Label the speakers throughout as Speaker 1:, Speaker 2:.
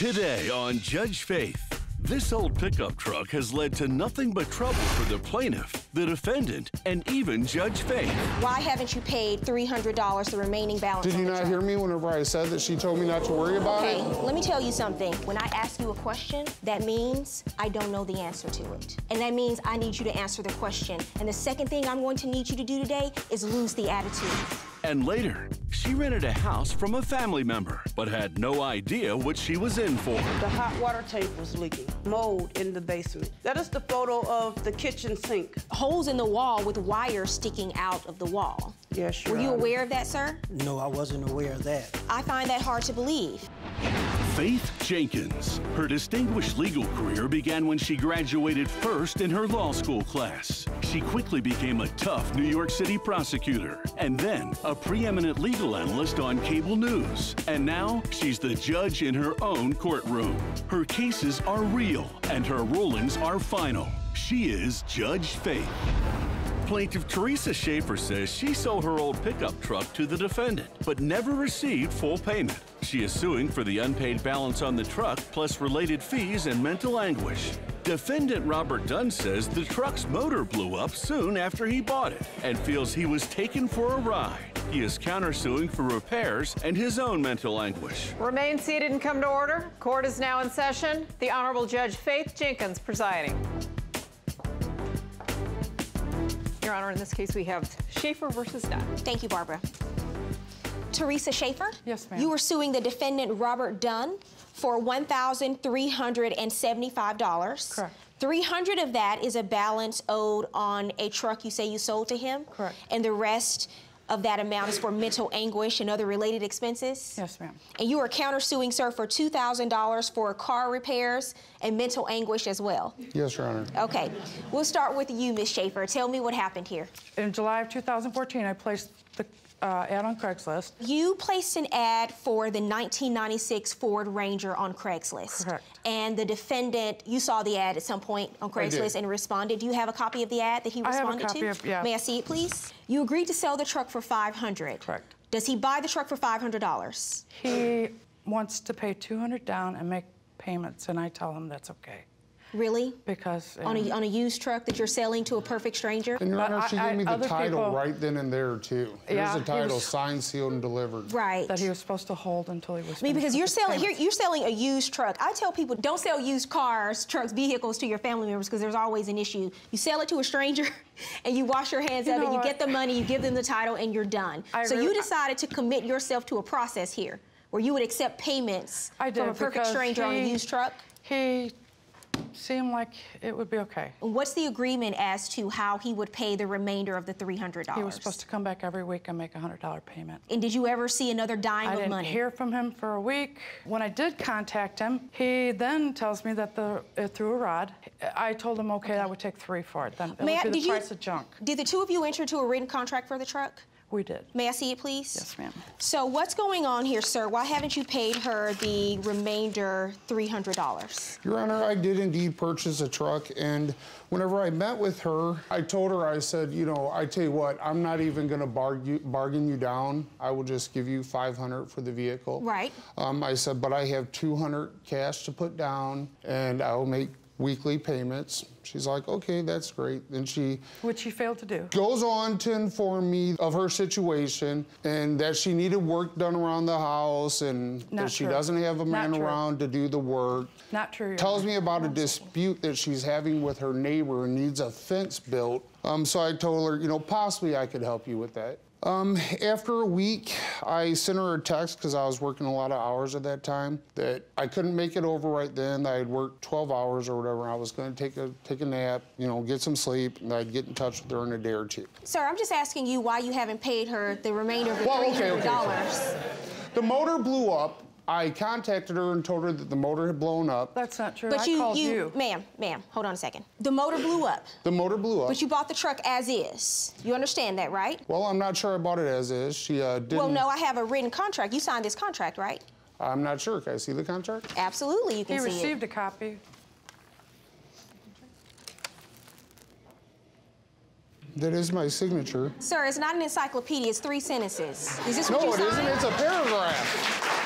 Speaker 1: Today on Judge Faith, this old pickup truck has led to nothing but trouble for the plaintiff, the defendant, and even Judge Faith.
Speaker 2: Why haven't you paid $300, the remaining balance
Speaker 3: Did you not
Speaker 2: truck?
Speaker 3: hear me whenever I said that she told me not to worry about
Speaker 2: Okay,
Speaker 3: it?
Speaker 2: let me tell you something. When I ask you a question, that means I don't know the answer to it. And that means I need you to answer the question. And the second thing I'm going to need you to do today is lose the attitude.
Speaker 1: And later, she rented a house from a family member, but had no idea what she was in for.
Speaker 4: The hot water tank was leaking, mold in the basement. That is the photo of the kitchen sink.
Speaker 2: Holes in the wall with wire sticking out of the wall.
Speaker 4: Yes, Your
Speaker 2: Were you aware of that, sir?
Speaker 5: No, I wasn't aware of that.
Speaker 2: I find that hard to believe.
Speaker 1: Faith Jenkins. Her distinguished legal career began when she graduated first in her law school class. She quickly became a tough New York City prosecutor and then a preeminent legal analyst on cable news. And now she's the judge in her own courtroom. Her cases are real and her rulings are final. She is Judge Faith. Plaintiff Teresa Schaefer says she sold her old pickup truck to the defendant, but never received full payment. She is suing for the unpaid balance on the truck, plus related fees and mental anguish. Defendant Robert Dunn says the truck's motor blew up soon after he bought it and feels he was taken for a ride. He is countersuing for repairs and his own mental anguish.
Speaker 6: Remain seated and come to order. Court is now in session. The Honorable Judge Faith Jenkins presiding. Your Honor, in this case, we have Schaefer versus Dunn.
Speaker 2: Thank you, Barbara. Teresa Schaefer?
Speaker 6: Yes, ma'am.
Speaker 2: You were suing the defendant Robert Dunn for $1,375.
Speaker 6: Correct.
Speaker 2: 300 of that is a balance owed on a truck you say you sold to him?
Speaker 6: Correct.
Speaker 2: And the rest of that amount is for mental anguish and other related expenses?
Speaker 6: Yes, ma'am.
Speaker 2: And you are countersuing, sir, for $2,000 for car repairs and mental anguish as well?
Speaker 3: Yes, Your Honor.
Speaker 2: Okay. We'll start with you, Ms. Schaefer. Tell me what happened here.
Speaker 7: In July of 2014, I placed the uh, ad on Craigslist.
Speaker 2: You placed an ad for the 1996 Ford Ranger on Craigslist.
Speaker 7: Correct.
Speaker 2: And the defendant, you saw the ad at some point on Craigslist and responded. Do you have a copy of the ad that he
Speaker 7: I have a
Speaker 2: responded
Speaker 7: copy
Speaker 2: to?
Speaker 7: of- yeah.
Speaker 2: May I see it, please? You agreed to sell the truck for 500.
Speaker 7: Correct.
Speaker 2: Does he buy the truck for $500?
Speaker 7: He wants to pay 200 down and make payments, and I tell him that's okay
Speaker 2: Really?
Speaker 7: because
Speaker 2: On a,
Speaker 7: um,
Speaker 2: on a used truck that you're selling to a perfect stranger?
Speaker 3: And Your Honor, she
Speaker 7: I-
Speaker 3: gave me
Speaker 7: I-
Speaker 3: the title
Speaker 7: people-
Speaker 3: right then and there, too. Here's
Speaker 7: Yeah,
Speaker 3: the
Speaker 7: he
Speaker 3: title,
Speaker 7: was-
Speaker 3: signed, sealed, and delivered.
Speaker 2: Right.
Speaker 7: that he was supposed to hold until he was.
Speaker 2: I mean, because
Speaker 7: finished
Speaker 2: you're selling here,
Speaker 7: payments.
Speaker 2: you're selling a used truck. I tell people don't sell used cars, trucks, vehicles to your family members because there's always an issue. You sell it to a stranger, and you wash your hands
Speaker 7: You
Speaker 2: of it. You
Speaker 7: what?
Speaker 2: get the money, you give them the title, and you're done.
Speaker 7: I
Speaker 2: so
Speaker 7: really-
Speaker 2: you decided to commit yourself to a process here where you would accept payments
Speaker 7: I did
Speaker 2: from a perfect
Speaker 7: because
Speaker 2: stranger on a used truck.
Speaker 7: He seemed like it would be okay.
Speaker 2: What's the agreement as to how he would pay the remainder of the $300?
Speaker 7: He was supposed to come back every week and make a hundred dollar payment.
Speaker 2: And did you ever see another dime
Speaker 7: I
Speaker 2: of
Speaker 7: didn't hear from him for a week. When I did contact him, he then tells me that the uh, it threw a rod. I told him, okay, that would take three for it. Then it would
Speaker 2: I-
Speaker 7: be the
Speaker 2: did you-
Speaker 7: price of junk.
Speaker 2: Did the two of you enter into a written contract for the truck?
Speaker 7: We did.
Speaker 2: May I see it, please?
Speaker 7: Yes, ma'am.
Speaker 2: So what's going on here, sir? Why haven't you paid her the remainder $300?
Speaker 3: Your Honor, I did indeed purchase a truck, and whenever I met with her, I told her, I said, you know, I tell you what, I'm not even gonna bargain, bargain you down. I will just give you 500 for the vehicle.
Speaker 2: Right.
Speaker 3: Um, I said, but I have 200 cash to put down, and I will make weekly payments. She's like, okay, that's great. Then she
Speaker 7: Which he failed to do.
Speaker 3: goes on to inform me of her situation and that she needed work done around the house and
Speaker 7: Not
Speaker 3: that she doesn't have a man
Speaker 7: true.
Speaker 3: around to do the work.
Speaker 7: Not true,
Speaker 3: Tells me about a dispute that she's having with her neighbor and needs a fence built. Um, so I told her, you know, possibly I could help you with that. Um, after a week, I sent her a text because I was working a lot of hours at that time that I couldn't make it over right then. I had worked 12 hours or whatever. I was going to take a take a nap, you know, get some sleep, and I'd get in touch with her in a day or two.
Speaker 2: Sir, I'm just asking you why you haven't paid her the remainder of the
Speaker 3: Well,
Speaker 2: $300.
Speaker 3: okay, okay, The motor blew up. I contacted her and told her that the motor had blown up.
Speaker 7: That's not true.
Speaker 2: But
Speaker 7: I
Speaker 2: you,
Speaker 7: called
Speaker 2: you,
Speaker 7: you.
Speaker 2: ma'am, ma'am, hold on a second. The motor blew up,
Speaker 3: The motor blew up.
Speaker 2: but you bought the truck as is. You understand that, right?
Speaker 3: well, I'm not sure I bought it as is. She uh, didn't.
Speaker 2: Well, no, I have a written contract. You signed this contract, right?
Speaker 3: I'm not sure. Can I see the contract?
Speaker 2: Absolutely, you can
Speaker 7: He
Speaker 2: see it.
Speaker 7: He received a copy.
Speaker 3: That is my signature.
Speaker 2: Sir, it's not an encyclopedia. It's three sentences. Is this what you
Speaker 3: No,
Speaker 2: you
Speaker 3: it isn't. It's a paragraph.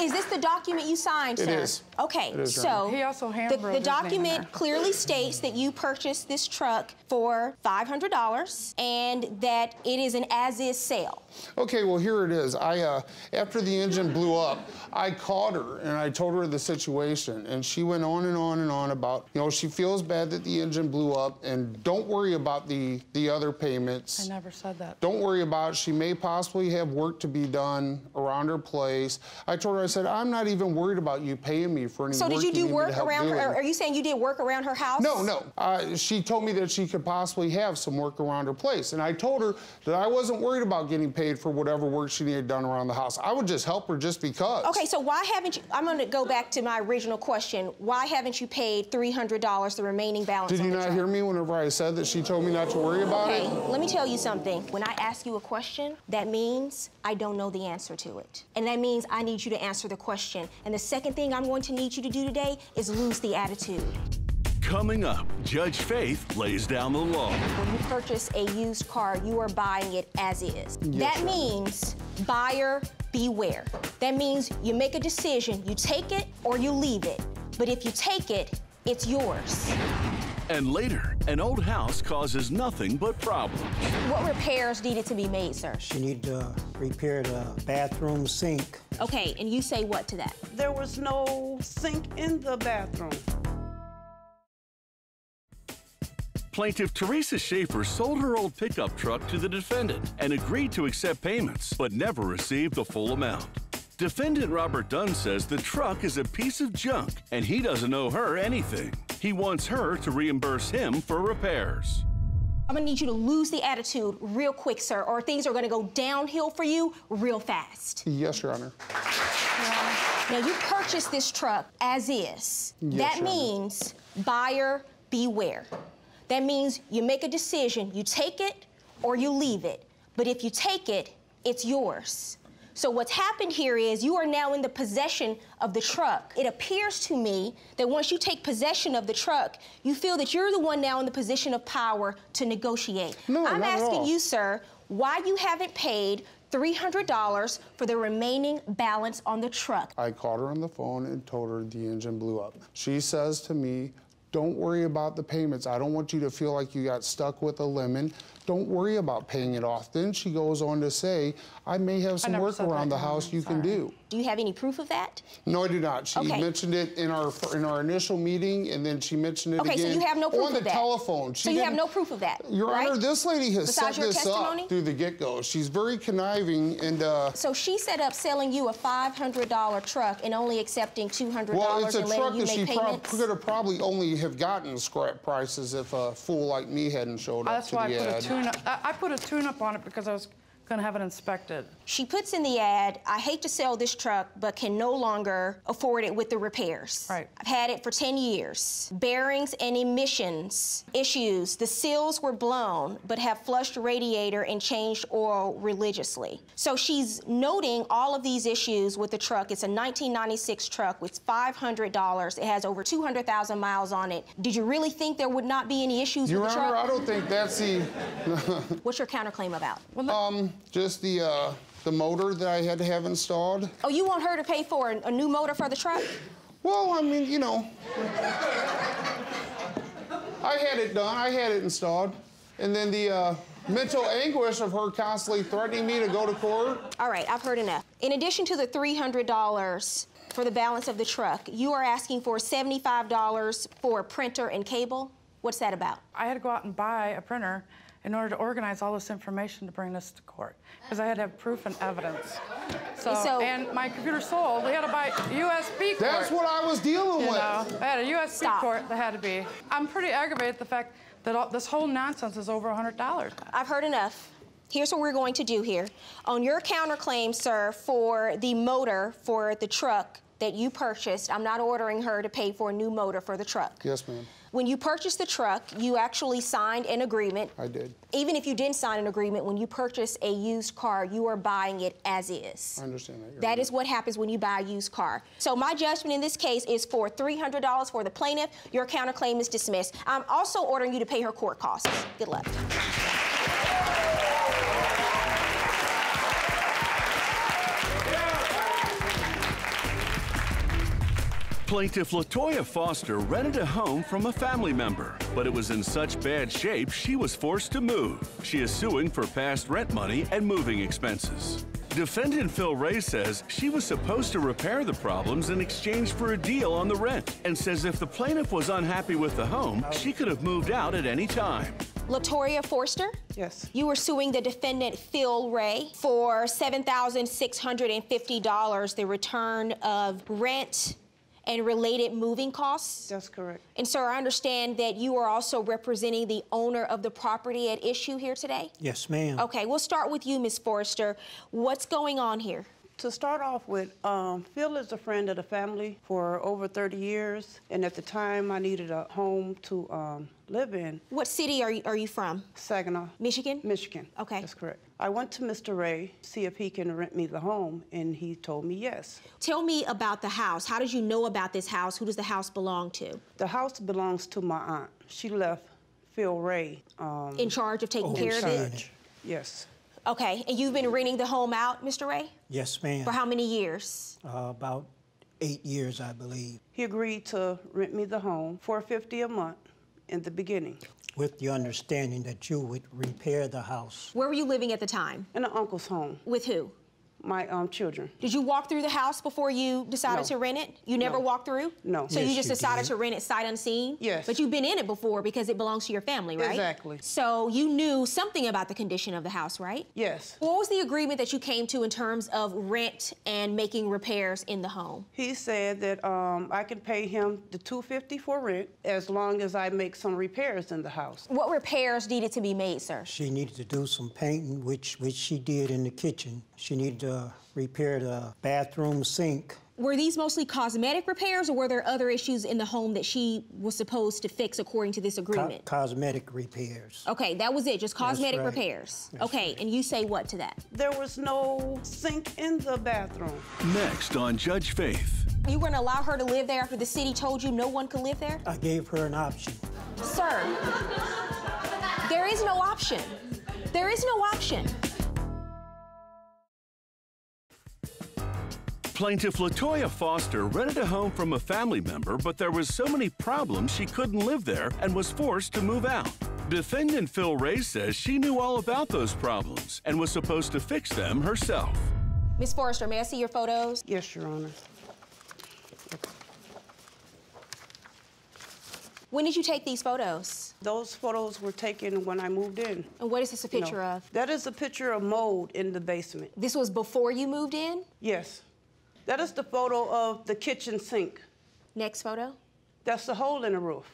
Speaker 2: Is this the document you signed,
Speaker 3: It
Speaker 2: sir?
Speaker 3: is.
Speaker 2: Okay,
Speaker 3: It is,
Speaker 2: so
Speaker 3: Honor.
Speaker 7: He also
Speaker 2: the, the
Speaker 7: his name in
Speaker 2: document clearly states that you purchased this truck for $500 and that it is an as-is sale.
Speaker 3: Okay, well here it is. I uh, after the engine blew up, I called her and I told her the situation, and she went on and on and on about you know she feels bad that the engine blew up, and don't worry about the the other payments.
Speaker 7: I never said that.
Speaker 3: Don't worry about it. She may possibly have work to be done around her place. I told her, I said, I'm not even worried about you paying me for any
Speaker 2: So
Speaker 3: work
Speaker 2: did you do work around her?
Speaker 3: doing.
Speaker 2: Are you saying you did work around her house?
Speaker 3: No, no. Uh, she told me that she could possibly have some work around her place. And I told her that I wasn't worried about getting paid for whatever work she needed done around the house. I would just help her just because.
Speaker 2: Okay, so why haven't you? I'm going to go back to my original question. Why haven't you paid $300, the remaining balance?
Speaker 3: Did you not hear me whenever I said that she told me not to worry about
Speaker 2: Okay,
Speaker 3: it?
Speaker 2: let me tell you something. When I ask you a question, that means I don't know the answer to it. And that means I need you to answer the question. And the second thing I'm going to need you to do today is lose the attitude.
Speaker 1: Coming up, Judge Faith lays down the law.
Speaker 2: When you purchase a used car, you are buying it as is. that
Speaker 3: Your Honor.
Speaker 2: means buyer beware. That means you make a decision, you take it or you leave it. But if you take it, it's yours.
Speaker 1: And later, an old house causes nothing but problems.
Speaker 2: What repairs needed to be made, sir?
Speaker 5: She needed to uh, repair the bathroom sink.
Speaker 2: Okay, and you say what to that?
Speaker 4: There was no sink in the bathroom.
Speaker 1: Plaintiff Teresa Schaefer sold her old pickup truck to the defendant and agreed to accept payments, but never received the full amount. Defendant Robert Dunn says the truck is a piece of junk and he doesn't owe her anything. He wants her to reimburse him for repairs.
Speaker 2: I'm gonna need you to lose the attitude real quick, sir, or things are gonna go downhill for you real fast.
Speaker 3: Yes, Your Honor.
Speaker 2: Now, you purchased this truck as is.
Speaker 3: Yes,
Speaker 2: that
Speaker 3: Your Honor.
Speaker 2: means buyer beware. That means you make a decision, you take it or you leave it. But if you take it, it's yours. So what's happened here is you are now in the possession of the truck. It appears to me that once you take possession of the truck, you feel that you're the one now in the position of power to negotiate.
Speaker 3: No,
Speaker 2: I'm
Speaker 3: not at
Speaker 2: asking you, sir, why you haven't paid $300 for the remaining balance on the truck.
Speaker 3: I called her on the phone and told her the engine blew up. She says to me, don't worry about the payments. I don't want you to feel like you got stuck with a lemon. Don't worry about paying it off. Then she goes on to say, I may have some work around the house you can do.
Speaker 2: Do you have any proof of that?
Speaker 3: No, I do not. She
Speaker 2: Okay.
Speaker 3: mentioned it in our in our initial meeting, and then she mentioned it
Speaker 2: Okay, so
Speaker 3: again
Speaker 2: you have no proof
Speaker 3: on the
Speaker 2: of that.
Speaker 3: telephone. She
Speaker 2: So you have no proof of that,
Speaker 3: Your
Speaker 2: right?
Speaker 3: Honor, this lady has
Speaker 2: Besides
Speaker 3: set this
Speaker 2: testimony?
Speaker 3: up through the get-go. She's very conniving, and uh,
Speaker 2: So she set up selling you a $500 truck and only accepting $200
Speaker 3: well, it's a
Speaker 2: and
Speaker 3: truck that she prob- could have probably only have gotten scrap prices if a fool like me hadn't showed up
Speaker 7: That's
Speaker 3: to
Speaker 7: why I
Speaker 3: the
Speaker 7: put a
Speaker 3: ad.
Speaker 7: I I put a tune-up on it because I was going to have it inspected.
Speaker 2: She puts in the ad, I hate to sell this truck, but can no longer afford it with the repairs.
Speaker 7: Right.
Speaker 2: I've had it for 10 years. Bearings and emissions issues. The seals were blown, but have flushed radiator and changed oil religiously. So she's noting all of these issues with the truck. It's a 1996 truck with $500. It has over 200,000 miles on it. Did you really think there would not be any issues
Speaker 3: Your
Speaker 2: with the
Speaker 3: Honor, I don't think that's the
Speaker 2: What's your counterclaim about?
Speaker 3: um just the uh, the motor that I had to have installed.
Speaker 2: Oh, you want her to pay for a, a new motor for the truck?
Speaker 3: Well, I mean, you know, I had it done. I had it installed, and then the uh, mental anguish of her constantly threatening me to go to court.
Speaker 2: All right, I've heard enough. In addition to the $300 for the balance of the truck, you are asking for $75 for a printer and cable? What's that about?
Speaker 7: I had to go out and buy a printer in order to organize all this information to bring this to court because I had to have proof and evidence. So,
Speaker 2: So-
Speaker 7: and my computer sold. We had to buy USB cord.
Speaker 3: That's what I was dealing
Speaker 7: You
Speaker 3: with.
Speaker 7: know, I had a USB
Speaker 2: Stop.
Speaker 7: cord that had to be. I'm pretty aggravated at the fact that all, this whole nonsense is over $100.
Speaker 2: I've heard enough. Here's what we're going to do here. On your counterclaim, sir, for the motor for the truck that you purchased, I'm not ordering her to pay for a new motor for the truck.
Speaker 3: Yes, ma'am.
Speaker 2: When you purchased the truck, you actually signed an agreement.
Speaker 3: I did.
Speaker 2: Even if you didn't sign an agreement, when you purchase a used car, you are buying it as is.
Speaker 3: I understand that.
Speaker 2: That
Speaker 3: Honor.
Speaker 2: is what happens when you buy a used car. So my judgment in this case is for $300 for the plaintiff. Your counterclaim is dismissed. I'm also ordering you to pay her court costs. Good luck.
Speaker 1: Plaintiff Latoya Foster rented a home from a family member, but it was in such bad shape she was forced to move. She is suing for past rent money and moving expenses. Defendant Phil Ray says she was supposed to repair the problems in exchange for a deal on the rent and says if the plaintiff was unhappy with the home, she could have moved out at any time.
Speaker 2: Latoria Forster?
Speaker 4: Yes.
Speaker 2: You were suing the defendant Phil Ray for $7,650, the return of rent and related moving costs.
Speaker 4: That's correct.
Speaker 2: And sir, I understand that you are also representing the owner of the property at issue here today?
Speaker 5: Yes, ma'am.
Speaker 2: Okay, we'll start with you, Ms. Forrester. What's going on here?
Speaker 4: To start off with, um, Phil is a friend of the family for over 30 years, and at the time I needed a home to um, live in,
Speaker 2: What city are you, are you from?
Speaker 4: Saginaw,
Speaker 2: Michigan?
Speaker 4: Michigan.
Speaker 2: Okay.
Speaker 4: That's correct. I went to Mr. Ray, see if he can rent me the home, and he told me yes.
Speaker 2: Tell me about the house. How did you know about this house? Who does the house belong to?
Speaker 4: The house belongs to my aunt. She left Phil Ray um,
Speaker 2: In charge of taking
Speaker 5: Oh,
Speaker 2: care of it?
Speaker 4: Yes.
Speaker 2: Okay, and you've been renting the home out, Mr. Ray?
Speaker 5: Yes, ma'am.
Speaker 2: For how many years?
Speaker 5: Uh, about eight years, I believe,
Speaker 4: He agreed to rent me the home for 50 a month in the beginning.
Speaker 5: with the understanding that you would repair the house.
Speaker 2: Where were you living at the time?
Speaker 4: In an uncle's home,
Speaker 2: With who?
Speaker 4: My um, children.
Speaker 2: Did you walk through the house before you decided
Speaker 4: No.
Speaker 2: to rent it? You never
Speaker 4: No.
Speaker 2: walked through?
Speaker 4: No.
Speaker 2: So you just
Speaker 5: you
Speaker 2: decided
Speaker 5: did.
Speaker 2: to rent it sight unseen?
Speaker 4: Yes.
Speaker 2: But you've been in it before because it belongs to your family, right?
Speaker 4: Exactly.
Speaker 2: So you knew something about the condition of the house, right?
Speaker 4: Yes.
Speaker 2: What was the agreement that you came to in terms of rent and making repairs in the home?
Speaker 4: He said that um, I could pay him the 250 for rent as long as I make some repairs in the house.
Speaker 2: What repairs needed to be made, sir?
Speaker 5: She needed to do some painting, which, which she did in the kitchen. She needed to repair the bathroom sink.
Speaker 2: Were these mostly cosmetic repairs or were there other issues in the home that she was supposed to fix according to this
Speaker 5: co-
Speaker 2: agreement?
Speaker 5: cosmetic repairs.
Speaker 2: Okay, that was it, just cosmetic
Speaker 5: right.
Speaker 2: repairs.
Speaker 5: That's
Speaker 2: okay, and you say what to that?
Speaker 4: There was no sink in the bathroom.
Speaker 1: Next on Judge Faith.
Speaker 2: You were gonna allow her to live there after the city told you no one could live there?
Speaker 5: I gave her an option.
Speaker 2: Sir, there is no option. There is no option.
Speaker 1: Plaintiff Latoya Foster rented a home from a family member, but there was so many problems she couldn't live there and was forced to move out. Defendant Phil Ray says she knew all about those problems and was supposed to fix them herself.
Speaker 2: Miss Forrester, may I see your photos?
Speaker 4: Yes, Your Honor.
Speaker 2: When did you take these photos?
Speaker 4: Those photos were taken when I moved in.
Speaker 2: And what is this a
Speaker 4: you know.
Speaker 2: picture of?
Speaker 4: That is a picture of mold in the basement.
Speaker 2: This was before you moved in?
Speaker 4: Yes. That is the photo of the kitchen sink.
Speaker 2: Next photo.
Speaker 4: That's the hole in the roof.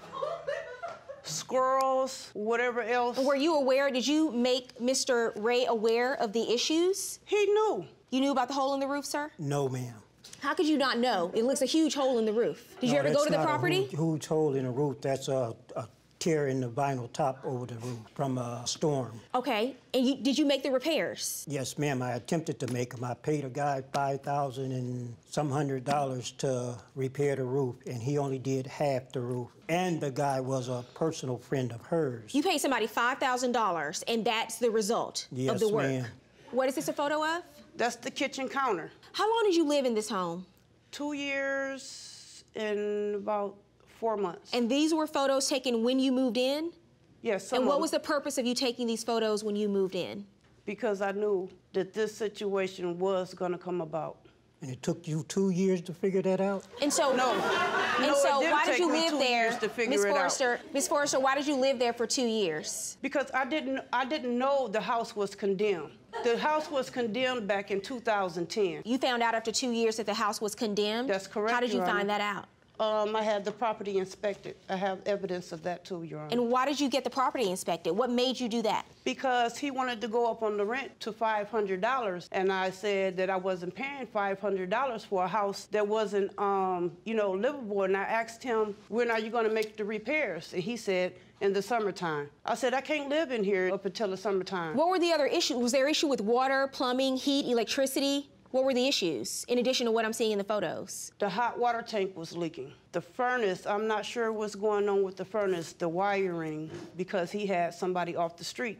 Speaker 4: Squirrels, whatever else.
Speaker 2: Were you aware, did you make Mr. Ray aware of the issues?
Speaker 4: He knew.
Speaker 2: You knew about the hole in the roof, sir?
Speaker 5: No, ma'am.
Speaker 2: How could you not know? It looks a huge hole in the roof. Did you ever go to the
Speaker 5: not a
Speaker 2: property?
Speaker 5: huge- Huge hole in the roof. That's a, a tear in the vinyl top over the roof from a storm.
Speaker 2: Okay. And you, did you make the repairs?
Speaker 5: Yes, ma'am. I attempted to make them. I paid a guy five thousand and some hundred dollars to repair the roof, and he only did half the roof. And the guy was a personal friend of hers.
Speaker 2: You paid somebody $5,000 and that's the result of the work.
Speaker 5: ma'am.
Speaker 2: What is this a photo of?
Speaker 4: That's the kitchen counter.
Speaker 2: How long did you live in this home?
Speaker 4: Two years and about four months.
Speaker 2: And these were photos taken when you moved in?
Speaker 4: yes, some
Speaker 2: and what
Speaker 4: of-
Speaker 2: was the purpose of you taking these photos when you moved in?
Speaker 4: because I knew that this situation was going to come about.
Speaker 5: And it took you two years to figure that out?
Speaker 2: And so,
Speaker 4: No.
Speaker 2: and
Speaker 4: No,
Speaker 2: so
Speaker 4: didn't
Speaker 2: why did you live there,
Speaker 4: years
Speaker 2: Miss
Speaker 4: it.
Speaker 2: Forrester? Miss Forrester, why did you live there for two years?
Speaker 4: Because I didn't, I didn't know the house was condemned. The house was condemned back in 2010.
Speaker 2: You found out after two years that the house was condemned.
Speaker 4: That's correct,
Speaker 2: How did you
Speaker 4: Your
Speaker 2: find
Speaker 4: Honor.
Speaker 2: that out?
Speaker 4: Um, I had the property inspected. I have evidence of that too, Your Honor.
Speaker 2: And why did you get the property inspected? What made you do that?
Speaker 4: because he wanted to go up on the rent to $500, and I said that I wasn't paying $500 for a house that wasn't, um, you know, livable. And I asked him, when are you going to make the repairs? And he said, in the summertime. I said, I can't live in here up until the summertime.
Speaker 2: What were the other issues? Was there issue with water, plumbing, heat, electricity? What were the issues in addition to what I'm seeing in the photos?
Speaker 4: The hot water tank was leaking. The furnace, I'm not sure what's going on with the furnace, the wiring, because he had somebody off the street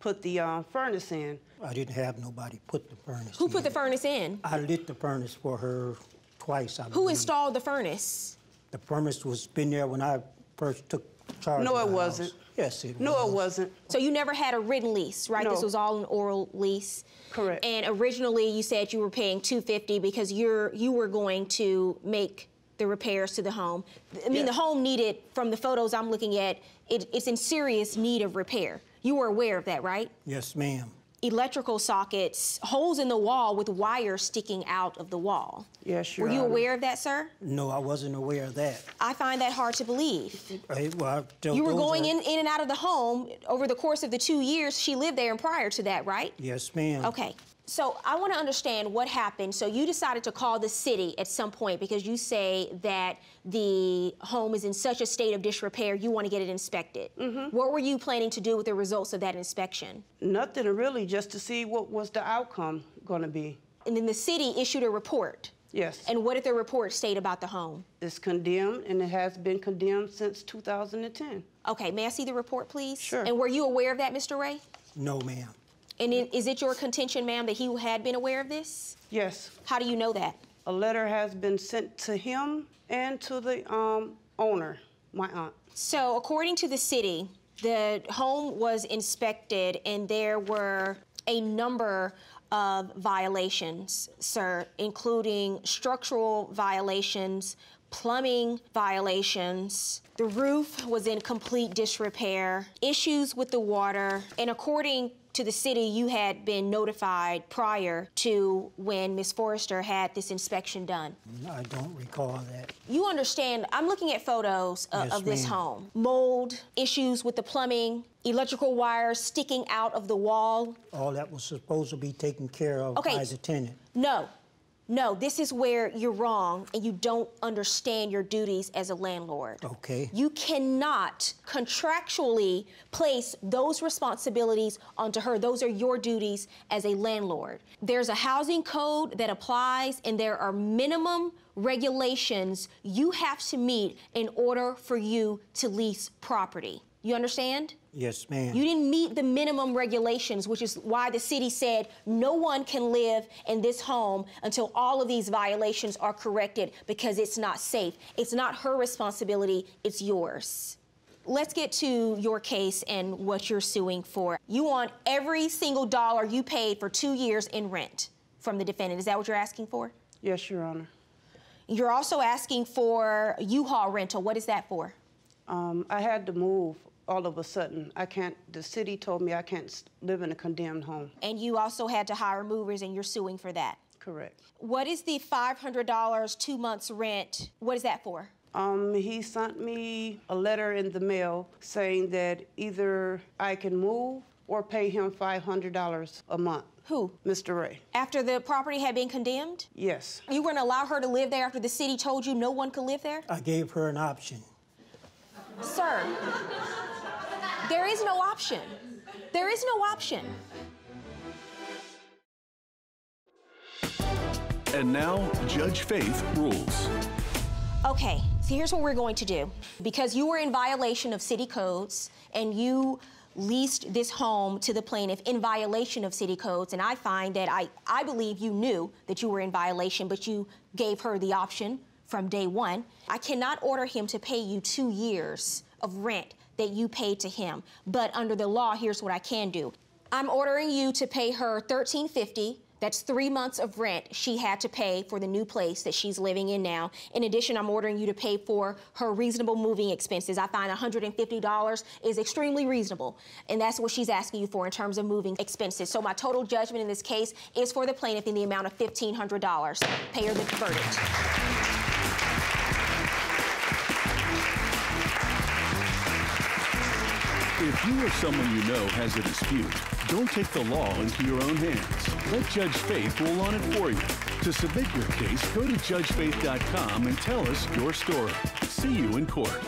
Speaker 4: put the um, furnace in.
Speaker 5: I didn't have nobody put the furnace in.
Speaker 2: Who put the furnace in?
Speaker 5: I lit the furnace for her twice, I
Speaker 2: Who
Speaker 5: believe.
Speaker 2: installed the furnace?
Speaker 5: The furnace was been there when I first took charge
Speaker 4: No,
Speaker 5: of
Speaker 4: it
Speaker 5: the
Speaker 4: wasn't.
Speaker 5: house. Yes, it was.
Speaker 4: No, it wasn't.
Speaker 2: So you never had a written lease, right? This was all an oral lease.
Speaker 4: Correct.
Speaker 2: And originally you said you were paying 250 because you're you were going to make the repairs to the home. I mean, the home needed, from the photos I'm looking at, it, it's in serious need of repair. You were aware of that, right?
Speaker 5: Yes, ma'am.
Speaker 2: Electrical sockets, holes in the wall with wires sticking out of the wall.
Speaker 4: Yes, Your
Speaker 2: Were you
Speaker 4: Honor.
Speaker 2: aware of that, sir?
Speaker 5: No, I wasn't aware of that.
Speaker 2: I find that hard to believe.
Speaker 5: Eh, well, I-
Speaker 2: You were going
Speaker 5: are-
Speaker 2: in, in and out of the home over the course of the two years she lived there and prior to that, right?
Speaker 5: Yes, ma'am.
Speaker 2: Okay. So I want to understand what happened. So you decided to call the city at some point because you say that the home is in such a state of disrepair, you want to get it inspected. Mm-hmm. What were you planning to do with the results of that inspection?
Speaker 4: Nothing really, just to see what was the outcome going to be.
Speaker 2: And then the city issued a report.
Speaker 4: Yes.
Speaker 2: And what did the report state about the home?
Speaker 4: It's condemned, and it has been condemned since 2010.
Speaker 2: Okay, may I see the report, please?
Speaker 4: Sure.
Speaker 2: And were you aware of that, Mr. Ray?
Speaker 5: No, ma'am.
Speaker 2: And is it your contention, ma'am, that he had been aware of this?
Speaker 4: Yes,
Speaker 2: How do you know that?
Speaker 4: a letter has been sent to him and to the um, owner, my aunt.
Speaker 2: So, according to the city, the home was inspected and there were a number of violations, sir, including structural violations, plumbing violations. The roof was in complete disrepair, issues with the water, and according to the city, you had been notified prior to when Ms. Forrester had this inspection done.
Speaker 5: I don't recall that.
Speaker 2: You understand, I'm looking at photos of,
Speaker 5: Yes,
Speaker 2: of this home. Mold, issues with the plumbing, electrical wires sticking out of the wall.
Speaker 5: All that was supposed to be taken care of
Speaker 2: Okay.
Speaker 5: by the tenant.
Speaker 2: No, no, this is where you're wrong and you don't understand your duties as a landlord.
Speaker 5: Okay.
Speaker 2: You cannot contractually place those responsibilities onto her. Those are your duties as a landlord. There's a housing code that applies, and there are minimum regulations you have to meet in order for you to lease property. You understand?
Speaker 5: Yes, ma'am.
Speaker 2: You didn't meet the minimum regulations, which is why the city said no one can live in this home until all of these violations are corrected because it's not safe. It's not her responsibility, it's yours. Let's get to your case and what you're suing for. You want every single dollar you paid for two years in rent from the defendant. Is that what you're asking for?
Speaker 4: Yes, Your Honor.
Speaker 2: You're also asking for U-Haul rental. What is that for?
Speaker 4: Um, I had to move all of a sudden. I can't, the city told me I can't live in a condemned home.
Speaker 2: And you also had to hire movers and you're suing for that.
Speaker 4: Correct.
Speaker 2: What is the $500 two months rent? What is that for?
Speaker 4: Um, he sent me a letter in the mail saying that either I can move or pay him $500 a month.
Speaker 2: Who?
Speaker 4: Mr. Ray.
Speaker 2: After the property had been condemned?
Speaker 4: Yes.
Speaker 2: You were going to allow her to live there after the city told you no one could live there?
Speaker 5: I gave her an option.
Speaker 2: Sir, there is no option. There is no option.
Speaker 1: And now, Judge Faith rules.
Speaker 2: Okay, so here's what we're going to do. Because you were in violation of city codes and you leased this home to the plaintiff in violation of city codes, and I find that I, I believe you knew that you were in violation, but you gave her the option from day one. I cannot order him to pay you two years of rent that you paid to him. But under the law, here's what I can do. I'm ordering you to pay her $13.50 that's three months of rent she had to pay for the new place that she's living in now. In addition, I'm ordering you to pay for her reasonable moving expenses. I find $150 is extremely reasonable, and that's what she's asking you for in terms of moving expenses. So my total judgment in this case is for the plaintiff in the amount of $1,500. Pay her the verdict.
Speaker 1: If you or someone you know has a dispute, don't take the law into your own hands. Let Judge Faith rule on it for you. To submit your case, go to judgefaith.com and tell us your story. See you in court.